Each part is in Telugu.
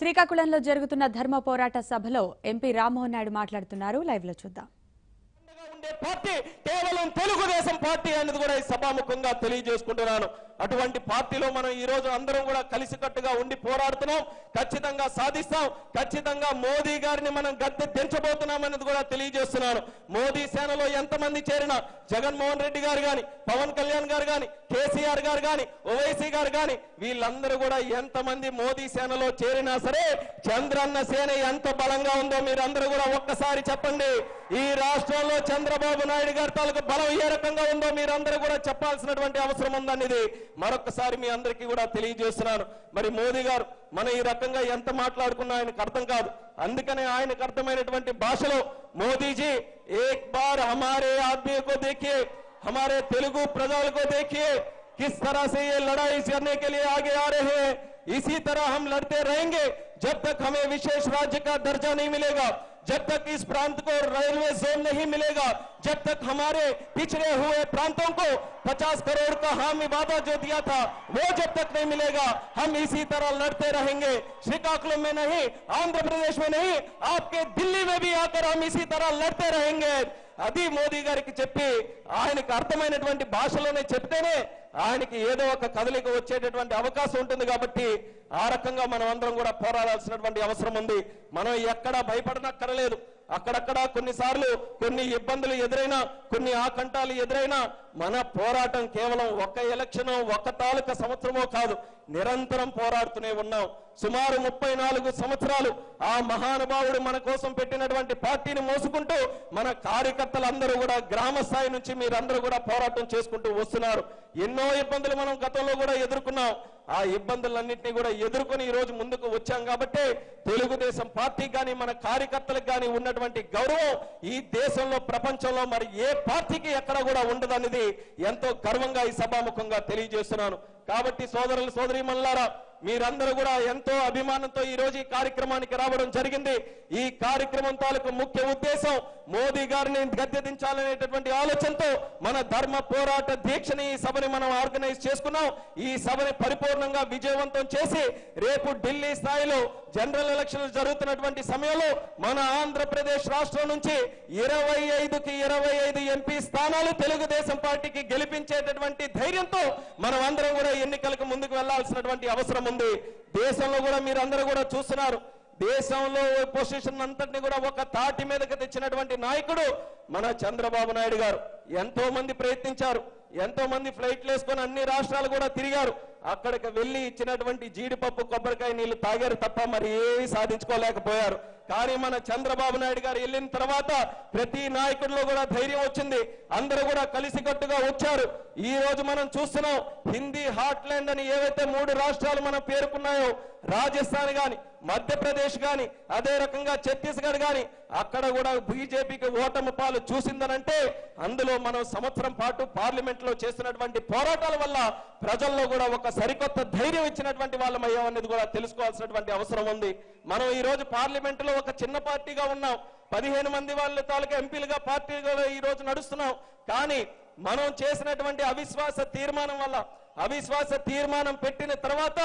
శ్రీకాకుళంలో జరుగుతున్న ధర్మ పోరాట సభలో ఎంపీ రామ్మోహన్ నాయుడు మాట్లాడుతున్నారు. లైవ్లో చూద్దాం. ఉండే పార్టీ కేవలం తెలుగుదేశం పార్టీ అనేది కూడా ఈ సభాముఖంగా తెలియజేసుకుంటున్నాను. అటువంటి పార్టీలో మనం ఈ రోజు అందరం కూడా కలిసికట్టుగా ఉండి పోరాడుతున్నాం ఖచ్చితంగా సాధిస్తాం ఖచ్చితంగా మోదీ గారిని మనం గద్దె దించబోతున్నాం అనేది కూడా తెలియజేస్తున్నాను. మోదీ సేనలో ఎంతమంది చేరినా జగన్మోహన్ రెడ్డి గారు గాని పవన్ కళ్యాణ్ గారు గాని కేసీఆర్ గారు గాని ఓవైసీ గారు గాని వీళ్ళందరూ కూడా ఎంతమంది మోదీ సేనలో చేరినా సరే చంద్రన్న సేన ఎంత బలంగా ఉందో మీరందరూ కూడా ఒక్కసారి చెప్పండి. ఈ రాష్ట్రంలో చంద్ర చంద్రబాబు నాయుడు గారి తాలూకు బలం ఏ రకంగా ఉందో మీరందరూ కూడా చెప్పాల్సినటువంటి అవసరం ఉందనేది మరొకసారి మీ అందరికీ కూడా తెలియజేస్తున్నాను. మరి మోదీ గారు మనం ఈ రకంగా ఎంత మాట్లాడుకున్నా ఆయనకు అర్థం కాదు. అందుకనే ఆయనకు అర్థమైనటువంటి భాషలో మోదీజీ ఏక్ బార్ హమారే ఆద్మీ కో దేఖియే హమారే తెలుగు ప్రజలకు దేఖియే కిస్ తరహ సే ఏ లడాయి కర్నే కే లియే ఆగే ఆ రహే హై ఇసీ తరహ హమ్ లడతే రహేంగే జబ్ తక్ హమే విశేష రాజ్య కా దర్జా నహీ మిలేగా. जब तक इस प्रांत को रेलवे जोन नहीं मिलेगा जब तक हमारे पिछड़े हुए प्रांतों को 50 करोड़ का हामी वादा जो दिया था वो जब तक नहीं मिलेगा हम इसी तरह लड़ते रहेंगे श्रीकाकुलम में नहीं आंध्र प्रदेश में नहीं आपके दिल्ली में भी आकर हम इसी तरह लड़ते रहेंगे అది మోదీ గారికి చెప్పి ఆయనకు అర్థమైనటువంటి భాషలోనే చెప్తేనే ఆయనకి ఏదో ఒక కదలిక వచ్చేటటువంటి అవకాశం ఉంటుంది కాబట్టి ఆ రకంగా మనం అందరం కూడా పోరాడాల్సినటువంటి అవసరం ఉంది. మనం ఎక్కడా భయపడనక్కరలేదు. అక్కడక్కడ కొన్నిసార్లు కొన్ని ఇబ్బందులు ఎదురైనా కొన్ని ఆకంఠాలు ఎదురైనా మన పోరాటం కేవలం ఒక్క ఎలక్షన్ ఒక్క తాలూకా సంవత్సరమో కాదు నిరంతరం పోరాడుతూనే ఉన్నాం. సుమారు ముప్పై నాలుగు సంవత్సరాలు ఆ మహానుభావుడు మన కోసం పెట్టినటువంటి పార్టీని మోసుకుంటూ మన కార్యకర్తలందరూ కూడా గ్రామ స్థాయి నుంచి మీరందరూ కూడా పోరాటం చేసుకుంటూ వస్తున్నారు. ఎన్నో ఇబ్బందులు మనం గతంలో కూడా ఎదుర్కొన్నాం. ఆ ఇబ్బందులన్నింటినీ కూడా ఎదుర్కొని ఈ రోజు ముందుకు వచ్చాం కాబట్టి తెలుగుదేశం పార్టీ కానీ మన కార్యకర్తలకు కానీ ఉన్నటువంటి గౌరవం ఈ దేశంలో ప్రపంచంలో మరి ఏ పార్టీకి ఎక్కడ కూడా ఉండదనేది ఎంతో గర్వంగా ఈ సభాముఖంగా తెలియజేస్తున్నాను. కాబట్టి సోదరులు మల్లారా మీరందరూ కూడా ఎంతో అభిమానంతో ఈ రోజు ఈ కార్యక్రమానికి రావడం జరిగింది. ఈ కార్యక్రమం తాలూకు ముఖ్య ఉద్దేశం మోదీ గారిని గద్దెదించాలనేటటువంటి ఆలోచనతో మన ధర్మ పోరాట దీక్షని ఈ సభని మనం ఆర్గనైజ్ చేసుకున్నాం. ఈ సభని పరిపూర్ణంగా విజయవంతం చేసి రేపు ఢిల్లీ స్థాయిలో జనరల్ ఎలక్షన్లు జరుగుతున్నటువంటి సమయంలో మన ఆంధ్రప్రదేశ్ రాష్ట్రం నుంచి ఇరవై ఐదుకి ఇరవై ఐదు ఎంపీ స్థానాలు తెలుగుదేశం పార్టీకి గెలిపించేటటువంటి ధైర్యంతో మనం అందరం కూడా ఎన్నికలకు ముందుకు వెళ్ళాల్సినటువంటి అవసరం ఉంది. దేశంలో కూడా మీరందరూ కూడా చూస్తున్నారు. దేశంలో పొజిషన్ అంతటిని కూడా ఒక తాటి మీదకి తెచ్చినటువంటి నాయకుడు మన చంద్రబాబు నాయుడు గారు. ఎంతో మంది ప్రయత్నించారు. ఎంతో మంది ఫ్లైట్లు వేసుకొని అన్ని రాష్ట్రాలు కూడా తిరిగారు. అక్కడికి వెళ్ళి ఇచ్చినటువంటి జీడిపప్పు కొబ్బరికాయ నీళ్ళు తాగారు తప్ప మరి ఏవి సాధించుకోలేకపోయారు. కానీ మన చంద్రబాబు నాయుడు గారు వెళ్ళిన తర్వాత ప్రతి నాయకుడిలో కూడా ధైర్యం వచ్చింది. అందరూ కూడా కలిసికట్టుగా వచ్చారు. ఈ రోజు మనం చూస్తున్నాం హిందీ హార్ట్ ల్యాండ్ అని ఏవైతే మూడు రాష్ట్రాలు మనం పేర్కొన్నాయో రాజస్థాన్ గాని మధ్యప్రదేశ్ గాని అదే రకంగా ఛత్తీస్గఢ్ గాని అక్కడ కూడా బీజేపీకి ఓటమి పాలు చూసిందనంటే అందులో మనం సంవత్సరం పాటు పార్లమెంట్లో చేసినటువంటి పోరాటాల వల్ల ప్రజల్లో కూడా ఒక సరికొత్త ధైర్యం ఇచ్చినటువంటి వాళ్ళం అయ్యామనేది కూడా తెలుసుకోవాల్సినటువంటి అవసరం ఉంది. మనం ఈ రోజు పార్లమెంట్లో ఒక చిన్న పార్టీగా ఉన్నాం. పదిహేను మంది వాళ్ళ తాలూకా ఎంపీలుగా పార్టీగా ఈ రోజు నడుస్తున్నాం. కానీ మనం చేసినటువంటి అవిశ్వాస తీర్మానం వల్ల అవిశ్వాస తీర్మానం పెట్టిన తర్వాత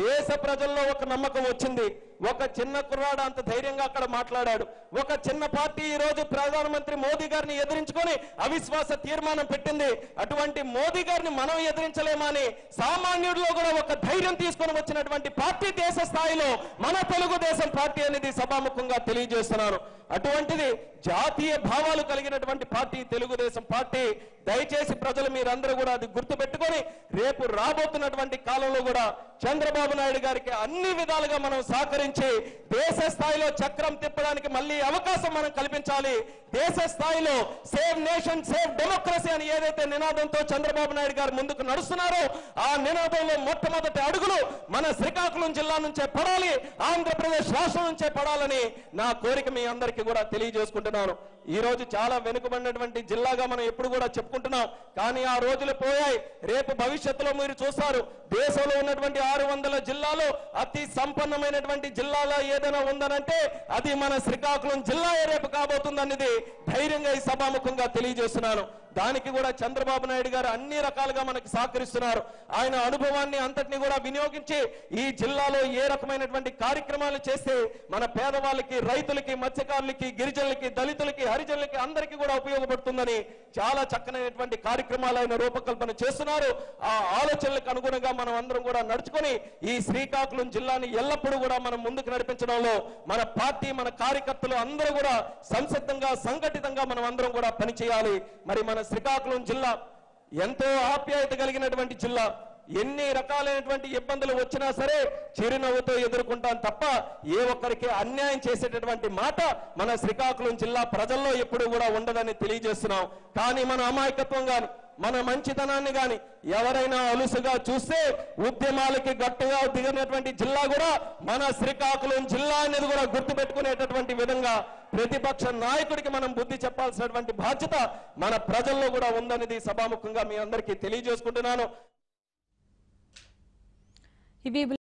దేశ ప్రజల్లో ఒక నమ్మకం వచ్చింది. ఒక చిన్న కుర్రాడు అంత ధైర్యంగా అక్కడ మాట్లాడాడు. ఒక చిన్న పార్టీ ఈ రోజు ప్రధానమంత్రి మోదీ గారిని ఎదిరించుకొని అవిశ్వాస తీర్మానం పెట్టింది. అటువంటి మోదీ గారిని మనం ఎదిరించలేమని సామాన్యుడిలో కూడా ఒక ధైర్యం తీసుకొని వచ్చినటువంటి పార్టీ దేశ స్థాయిలో మన తెలుగుదేశం పార్టీ అనేది సభాముఖంగా తెలియజేస్తున్నారు. అటువంటిది జాతీయ భావాలు కలిగినటువంటి పార్టీ తెలుగుదేశం పార్టీ. దయచేసి ప్రజలు మీరందరూ కూడా అది గుర్తు పెట్టుకొని రేపు రాబోతున్నటువంటి కాలంలో కూడా చంద్రబాబు నాయుడు గారికి అన్ని విధాలుగా మనం సహకరించి దేశ స్థాయిలో చక్రం తిప్పడానికి మళ్ళీ అవకాశం మనం కల్పించాలి. దేశ స్థాయిలో సేవ్ నేషన్ సేవ్ డెమోక్రసీ అని ఏదైతే నినాదంతో చంద్రబాబు నాయుడు గారు ముందుకు నడుస్తున్నారో ఆ నినాదంలో మొట్టమొదటి అడుగులు మన శ్రీకాకుళం జిల్లా నుంచే పడాలి ఆంధ్రప్రదేశ్ రాష్ట్రం నుంచే పడాలని నా కోరిక మీ అందరికీ కూడా తెలియజేసుకుంటున్నాను. ఈ రోజు చాలా వెనుకబడినటువంటి జిల్లాగా మనం ఎప్పుడు కూడా చెప్పుకుంటున్నాం. కానీ ఆ రోజులు పోయాయి. రేపు భవిష్యత్తులో మీరు చూస్తారు. దేశంలో ఉన్నటువంటి ఆరు వందల జిల్లాలో అతి సంపన్నమైనటువంటి జిల్లాలో ఏదైనా ఉందనంటే అది మన శ్రీకాకుళం జిల్లా రేపు కాబోతుంది అనేది ధైర్యంగా ఈ సభాముఖంగా తెలియజేస్తున్నాను. దానికి కూడా చంద్రబాబు నాయుడు గారు అన్ని రకాలుగా మనకి సహకరిస్తున్నారు. ఆయన అనుభవాన్ని అంతటిని కూడా వినియోగించి ఈ జిల్లాలో ఏ రకమైనటువంటి కార్యక్రమాలు చేస్తే మన పేదవాళ్ళకి రైతులకి మత్స్యకారులకి గిరిజనులకి దళితులకి హరిజనులకి అందరికీ కూడా ఉపయోగపడుతుందని చాలా చక్కనైనటువంటి కార్యక్రమాలు ఆయన రూపకల్పన చేస్తున్నారు. ఆ ఆలోచనలకు అనుగుణంగా మనం అందరం కూడా నడుచుకొని ఈ శ్రీకాకుళం జిల్లాని ఎల్లప్పుడూ కూడా మనం ముందుకు నడిపించడంలో మన పార్టీ మన కార్యకర్తలు అందరూ కూడా సంసిద్ధంగా సంఘటితంగా మనం అందరం కూడా పనిచేయాలి. మరి మన శ్రీకాకుళం జిల్లా ఎంతో ఆప్యాయత కలిగినటువంటి జిల్లా. ఎన్ని రకాలైనటువంటి ఇబ్బందులు వచ్చినా సరే చిరునవ్వుతో ఎదుర్కొంటాం తప్ప ఏ ఒక్కరికి అన్యాయం చేసేటటువంటి మాట మన శ్రీకాకుళం జిల్లా ప్రజల్లో ఎప్పుడు కూడా ఉండదని తెలియజేస్తున్నాం. కానీ మన అమాయకత్వం కానీ మన మంచితనాన్ని కానీ ఎవరైనా అలుసుగా చూస్తే ఉద్యమాలకి గట్టిగా దిగినటువంటి జిల్లా కూడా మన శ్రీకాకుళం జిల్లా అనేది కూడా గుర్తుపెట్టుకునేటటువంటి విధంగా ప్రతిపక్ష నాయకుడికి మనం బుద్ధి చెప్పాల్సినటువంటి బాధ్యత మన ప్రజల్లో కూడా ఉందనేది సభాముఖంగా మీ అందరికీ తెలియజేసుకుంటున్నాను. ఇవి